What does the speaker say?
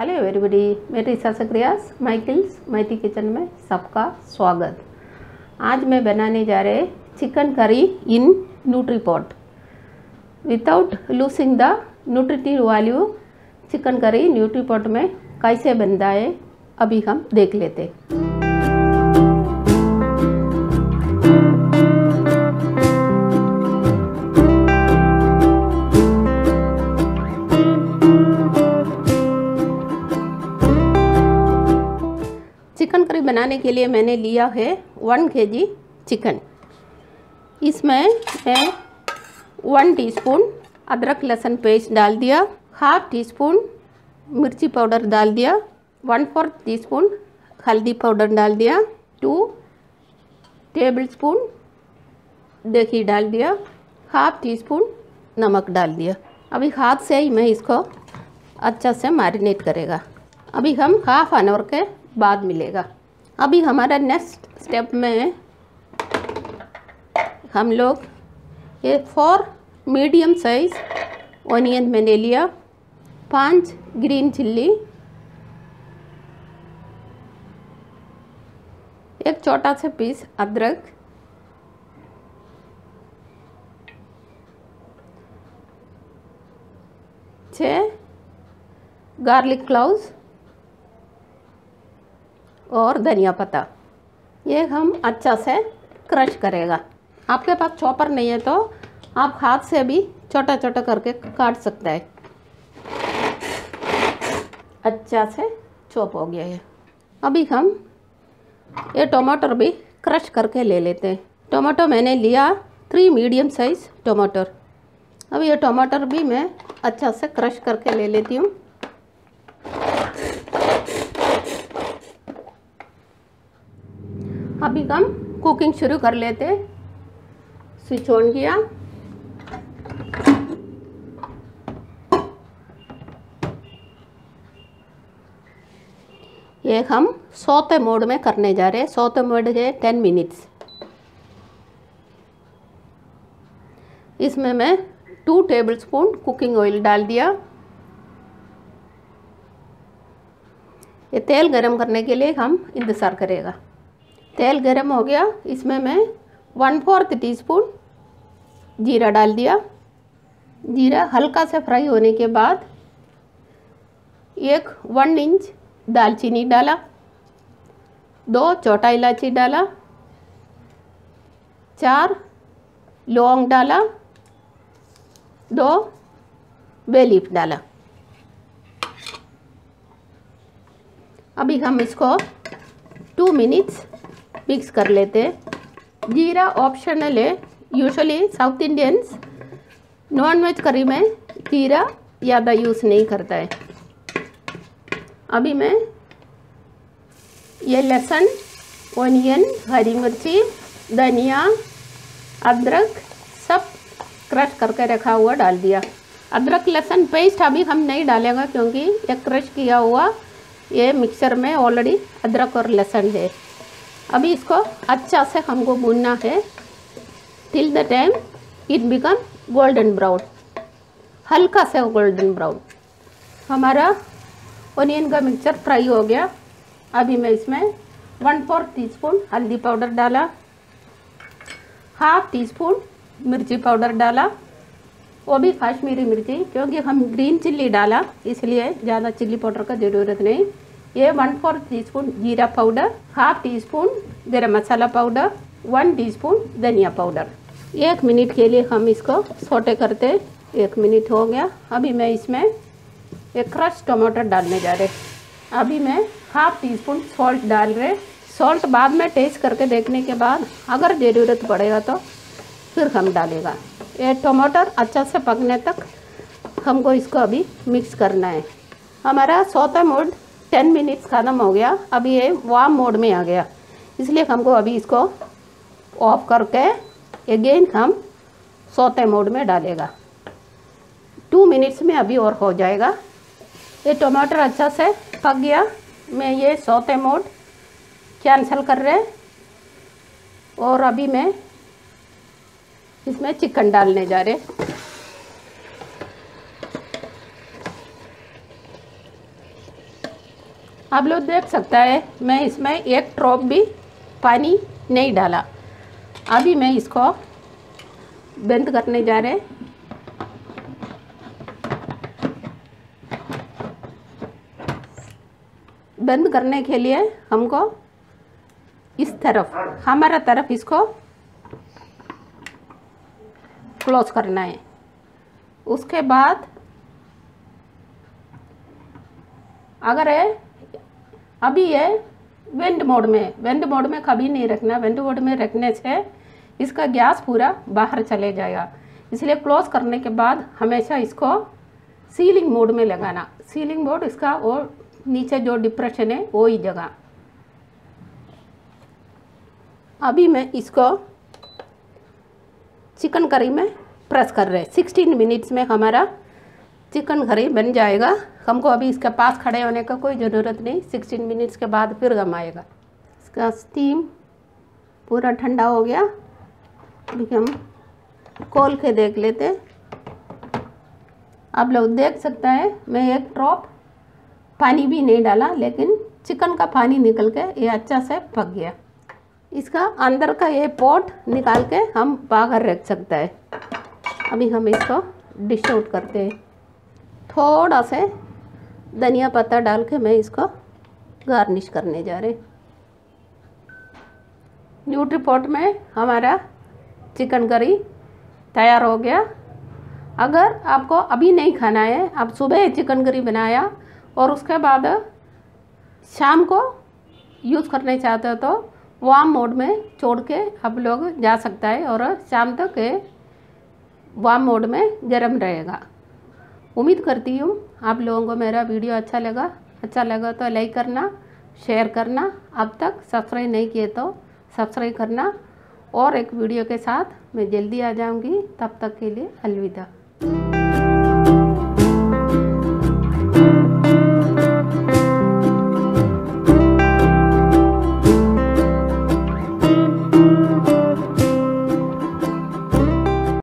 Hello everybody मेरी सक्रियास माइकिल्स mighty kitchen में सबका स्वागत। आज मैं बनाने जा रहे chicken curry in nutri pot without losing the nutritive value chicken curry nutri pot में कैसे बनता है, अभी हम देख लेते चिकन बनाने के लिए मैंने लिया है वन के जी चिकन इसमें मैं वन टीस्पून अदरक लहसुन पेस्ट डाल दिया हाफ़ टी स्पून मिर्ची पाउडर डाल दिया वन फोर्थ टी स्पून हल्दी पाउडर डाल दिया टू टेबल स्पून दही डाल दिया हाफ़ टी स्पून नमक डाल दिया। अभी हाथ से ही मैं इसको अच्छा से मैरिनेट करेगा। अभी हम हाफ़ एन आवर के बाद मिलेगा। अभी हमारा नेक्स्ट स्टेप में हम लोग ये फोर मीडियम साइज़ ऑनियन मैंने लिया, पाँच ग्रीन चिल्ली एक छोटा सा पीस अदरक छः गार्लिक क्लाउज और धनिया पत्ता। ये हम अच्छा से क्रश करेगा। आपके पास चॉपर नहीं है तो आप हाथ से भी छोटा छोटा करके काट सकते हैं। अच्छा से चॉप हो गया है अभी हम ये टमाटर भी क्रश करके ले लेते हैं। टमाटो मैंने लिया थ्री मीडियम साइज़ टमाटर। अब ये टमाटर भी मैं अच्छा से क्रश करके ले लेती हूँ। अभी हम कुकिंग शुरू कर लेते स्विच ऑन किया। ये हम सौते मोड में करने जा रहे हैं। सौते मोड है टेन मिनट्स इसमें मैं two tablespoon cooking oil डाल दिया। ये तेल गरम करने के लिए हम इंतज़ार करेगा। तेल गरम हो गया। इसमें मैं वन फोर्थ टी स्पून जीरा डाल दिया। जीरा हल्का से फ्राई होने के बाद एक वन इंच दालचीनी डाला, दो छोटा इलायची डाला, चार लौंग डाला, दो बेलीफ डाला। अभी हम इसको टू मिनट्स मिक्स कर लेते हैं। जीरा ऑप्शनल है usually South Indians non veg curry में जीरा ज़्यादा यूज़ नहीं करता है। अभी मैं ये लहसुन ओनियन हरी मिर्ची, धनिया, अदरक सब क्रश करके रखा हुआ डाल दिया। अदरक, लहसुन पेस्ट अभी हम नहीं डालेंगे क्योंकि ये क्रश किया हुआ ये मिक्सर में ऑलरेडी अदरक और लहसुन है। अभी इसको अच्छा से हमको भूनना है। Till the time it become golden brown हल्का से गोल्डन ब्राउन हमारा ओनियन का मिक्सचर फ्राई हो गया। अभी मैं इसमें वन फोर्थ टी स्पून हल्दी पाउडर डाला। हाफ़ टी स्पून मिर्ची पाउडर डाला। वो भी काश्मीरी मिर्ची, क्योंकि हम ग्रीन चिल्ली डाला, इसलिए ज़्यादा चिल्ली पाउडर का ज़रूरत नहीं। ये वन फोर्थ टी स्पून जीरा powder half teaspoon garam masala powder one teaspoon धनिया पाउडर एक मिनट के लिए हम इसको सोटे करते एक मिनट हो गया। अभी मैं इसमें एक क्रश टमाटर डालने जा रहे अभी मैं हाफ़ टी स्पून सॉल्ट डाल रहे सॉल्ट बाद में टेस्ट करके देखने के बाद अगर ज़रूरत पड़ेगा तो फिर हम डालेगा। ये टमाटर अच्छा से पकने तक हमको इसको अभी मिक्स करना है। हमारा सौता मोड टेन मिनट्स ख़त्म हो गया। अभी ये वार्म मोड में आ गया। इसलिए हमको अभी इसको ऑफ़ करके अगेन हम सोते मोड में डालेगा। टू मिनट्स में अभी और हो जाएगा। ये टमाटर अच्छा से पक गया। मैं ये सोते मोड कैंसिल कर रहे और अभी मैं इसमें चिकन डालने जा रहे आप लोग देख सकता है, मैं इसमें एक ड्रॉप भी पानी नहीं डाला। अभी मैं इसको बंद करने जा रहे बंद करने के लिए हमको इस तरफ़, हमारा तरफ़ इसको क्लोज करना है। उसके बाद, अगर है अभी ये वेंट मोड में वेंट मोड में कभी नहीं रखना वेंट मोड में रखने से इसका गैस पूरा बाहर चले जाएगा। इसलिए क्लोज करने के बाद हमेशा इसको सीलिंग मोड में लगाना। सीलिंग मोड इसका वो नीचे जो डिप्रेशन है, वो ही जगह। अभी मैं इसको चिकन करी में प्रेस कर रहे सिक्सटीन मिनट्स में हमारा चिकन करी बन जाएगा। हमको अभी इसके पास खड़े होने का कोई ज़रूरत नहीं सिक्सटीन मिनट्स के बाद फिर गम आएगा। इसका स्टीम पूरा ठंडा हो गया। अभी हम खोल के देख लेते आप लोग देख सकते हैं, मैं एक ड्रॉप पानी भी नहीं डाला, लेकिन चिकन का पानी निकल के ये अच्छा से पक गया। इसका अंदर का ये पोट निकाल के हम बाहर रख सकते हैं। अभी हम इसको डिश आउट करते हैं। थोड़ा से धनिया पत्ता डाल के मैं इसको गार्निश करने जा रहे न्यूट्री पॉट में हमारा चिकन करी तैयार हो गया। अगर आपको अभी नहीं खाना है, आप सुबह चिकन करी बनाया और उसके बाद शाम को यूज़ करना चाहते हो तो वार्म मोड में छोड़ के आप लोग जा सकता है और शाम तक वार्म मोड में गर्म रहेगा। उम्मीद करती हूँ आप लोगों को मेरा वीडियो अच्छा लगा। अच्छा लगा तो लाइक करना शेयर करना। अब तक सब्सक्राइब नहीं किए तो सब्सक्राइब करना और एक वीडियो के साथ मैं जल्दी आ जाऊँगी। तब तक के लिए अलविदा।